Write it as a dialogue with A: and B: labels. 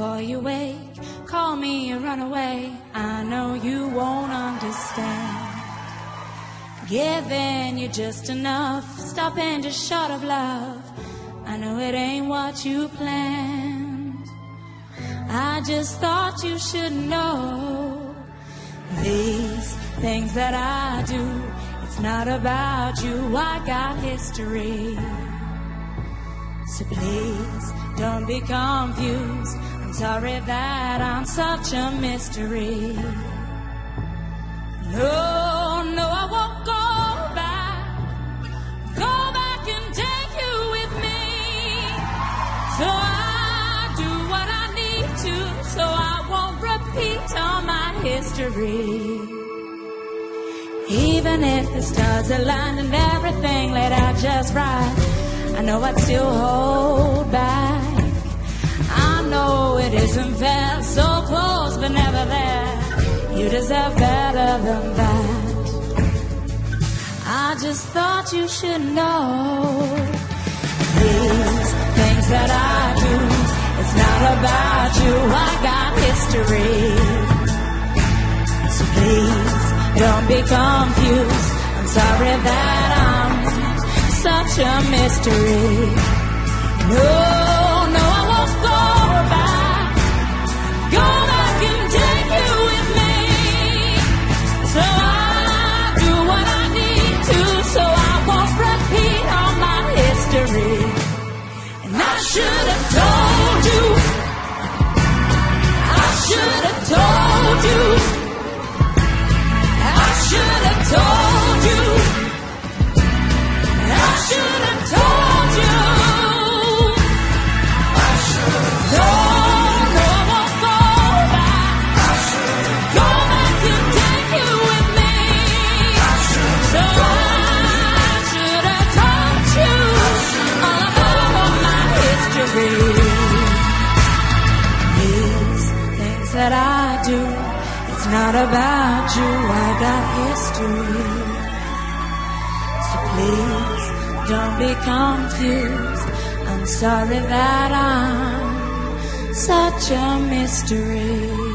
A: before you wake. Call me a runaway. I know you won't understand. Giving you just enough, stopping just short of love. I know it ain't what you planned. I just thought you should know these things that I do. It's not about you, I got history. So please don't be confused. I'm sorry that I'm such a mystery. No, no, I won't go back. Go back and take you with me. So I do what I need to, so I won't repeat all my history. Even if the stars aligned and everything laid out just right, know I'd still hold back. I know it isn't fair, so close but never there. You deserve better than that. I just thought you should know these things that I do. It's not about you, I got history. So please don't be confused. I'm sorry that such a mystery. No, no, I won't go back. Go back and take you with me. So I do what I need to, so I won't repeat all my history. And I should have told you. I should have told not about you. I got history. So please don't be confused. I'm sorry that I'm such a mystery.